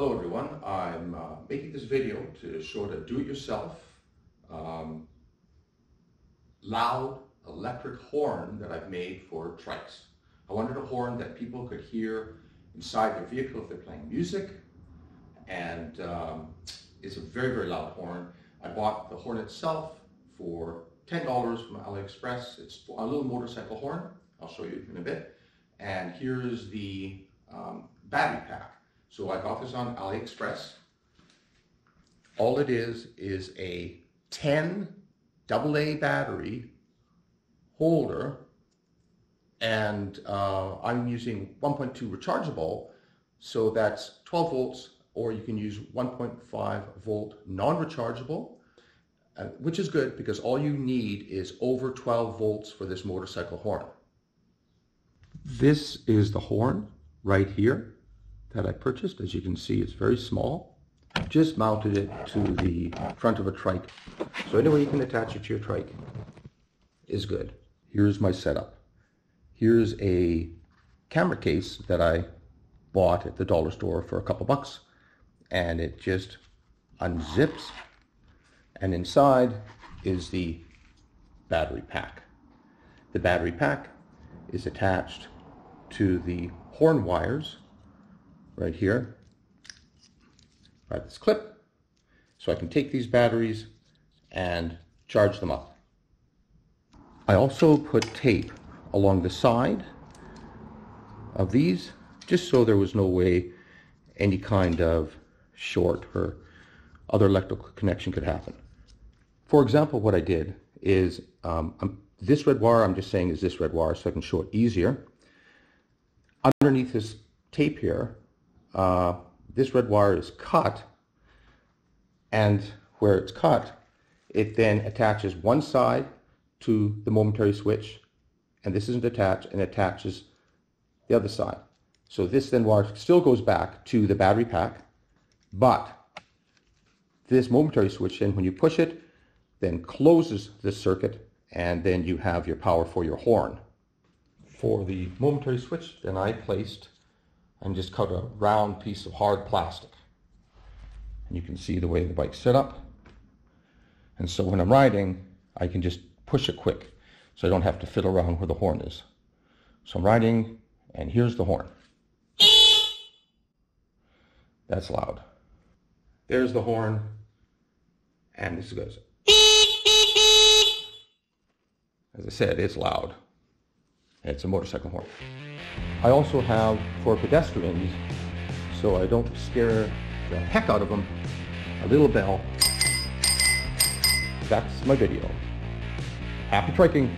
Hello everyone, I'm uh, making this video to show the do-it-yourself um, loud electric horn that I've made for trikes. I wanted a horn that people could hear inside their vehicle if they're playing music and um, it's a very very loud horn. I bought the horn itself for $10 from AliExpress. It's a little motorcycle horn, I'll show you in a bit. And here's the um, battery pack. So I got this on AliExpress. All it is is a 10 AA battery holder and uh, I'm using 1.2 rechargeable so that's 12 volts or you can use 1.5 volt non-rechargeable uh, which is good because all you need is over 12 volts for this motorcycle horn. This is the horn right here that I purchased. As you can see, it's very small. Just mounted it to the front of a trike. So any way you can attach it to your trike is good. Here's my setup. Here's a camera case that I bought at the dollar store for a couple bucks. And it just unzips. And inside is the battery pack. The battery pack is attached to the horn wires right here, right this clip, so I can take these batteries and charge them up. I also put tape along the side of these just so there was no way any kind of short or other electrical connection could happen. For example, what I did is um, this red wire, I'm just saying is this red wire so I can show it easier. Underneath this tape here, uh, this red wire is cut and where it's cut, it then attaches one side to the momentary switch and this isn't attached and attaches the other side. So this then wire still goes back to the battery pack, but this momentary switch then when you push it, then closes the circuit and then you have your power for your horn. For the momentary switch, then I placed and just cut a round piece of hard plastic. And you can see the way the bike's set up. And so when I'm riding, I can just push it quick so I don't have to fiddle around where the horn is. So I'm riding and here's the horn. That's loud. There's the horn and this goes. As I said, it's loud. It's a motorcycle horn. I also have for pedestrians, so I don't scare the heck out of them, a little bell. That's my video. Happy triking!